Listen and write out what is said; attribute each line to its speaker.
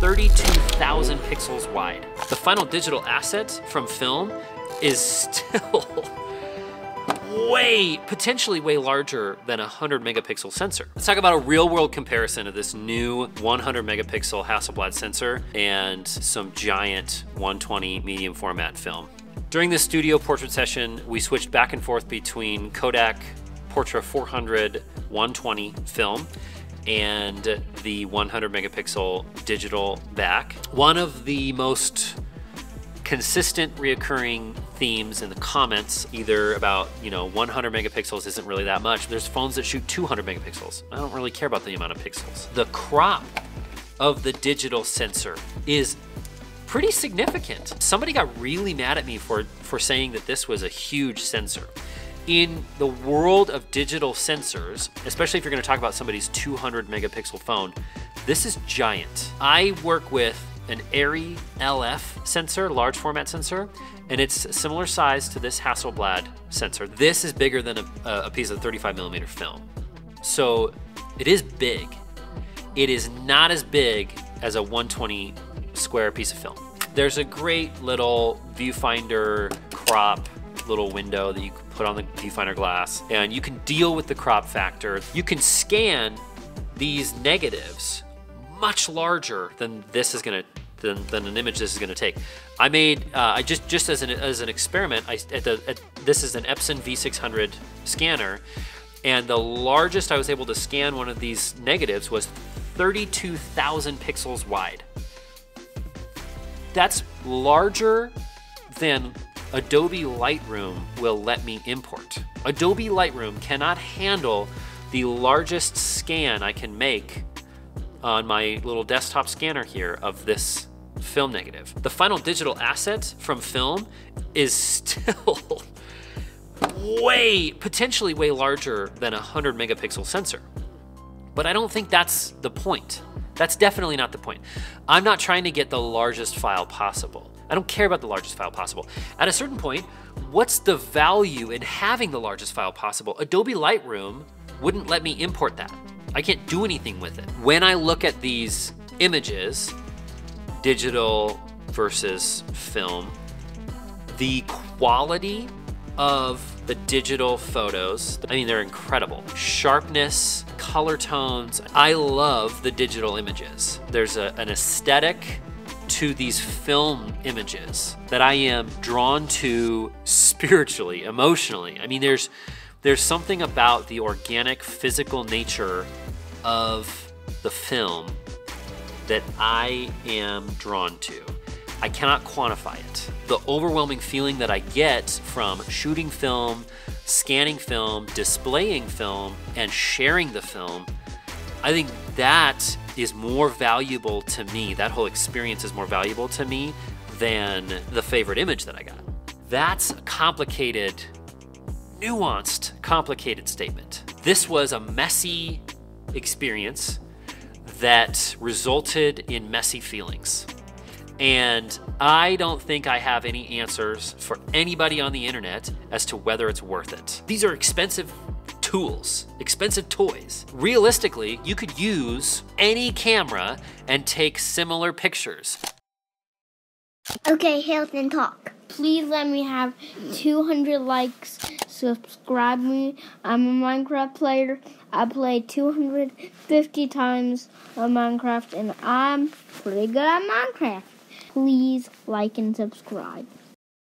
Speaker 1: 32,000 pixels wide. The final digital asset from film is still way, potentially way larger than a 100 megapixel sensor. Let's talk about a real world comparison of this new 100 megapixel Hasselblad sensor and some giant 120 medium format film. During this studio portrait session, we switched back and forth between Kodak Portra 400 120 film and the 100 megapixel digital back. One of the most consistent reoccurring themes in the comments either about you know 100 megapixels isn't really that much there's phones that shoot 200 megapixels. I don't really care about the amount of pixels. The crop of the digital sensor is pretty significant. Somebody got really mad at me for for saying that this was a huge sensor in the world of digital sensors especially if you're going to talk about somebody's 200 megapixel phone this is giant i work with an ARRI LF sensor, large format sensor, and it's similar size to this Hasselblad sensor. This is bigger than a, a piece of 35 millimeter film. So it is big. It is not as big as a 120 square piece of film. There's a great little viewfinder crop little window that you can put on the viewfinder glass and you can deal with the crop factor. You can scan these negatives much larger than this is going to than, than an image this is to take. I made uh, I just just as an as an experiment. I at the at, this is an Epson V600 scanner, and the largest I was able to scan one of these negatives was 32,000 pixels wide. That's larger than Adobe Lightroom will let me import. Adobe Lightroom cannot handle the largest scan I can make on my little desktop scanner here of this film negative. The final digital asset from film is still way, potentially way larger than a 100 megapixel sensor. But I don't think that's the point. That's definitely not the point. I'm not trying to get the largest file possible. I don't care about the largest file possible. At a certain point, what's the value in having the largest file possible? Adobe Lightroom wouldn't let me import that. I can't do anything with it. When I look at these images, digital versus film, the quality of the digital photos, I mean, they're incredible. Sharpness, color tones. I love the digital images. There's a, an aesthetic to these film images that I am drawn to spiritually, emotionally. I mean, there's there's something about the organic physical nature of the film that I am drawn to. I cannot quantify it. The overwhelming feeling that I get from shooting film, scanning film, displaying film, and sharing the film, I think that is more valuable to me. That whole experience is more valuable to me than the favorite image that I got. That's a complicated, nuanced, complicated statement. This was a messy experience that resulted in messy feelings. And I don't think I have any answers for anybody on the internet as to whether it's worth it. These are expensive tools, expensive toys. Realistically, you could use any camera and take similar pictures.
Speaker 2: Okay, Hilton Talk. Please let me have 200 likes. Subscribe me. I'm a Minecraft player. I played 250 times on Minecraft and I'm pretty good at Minecraft. Please like and subscribe.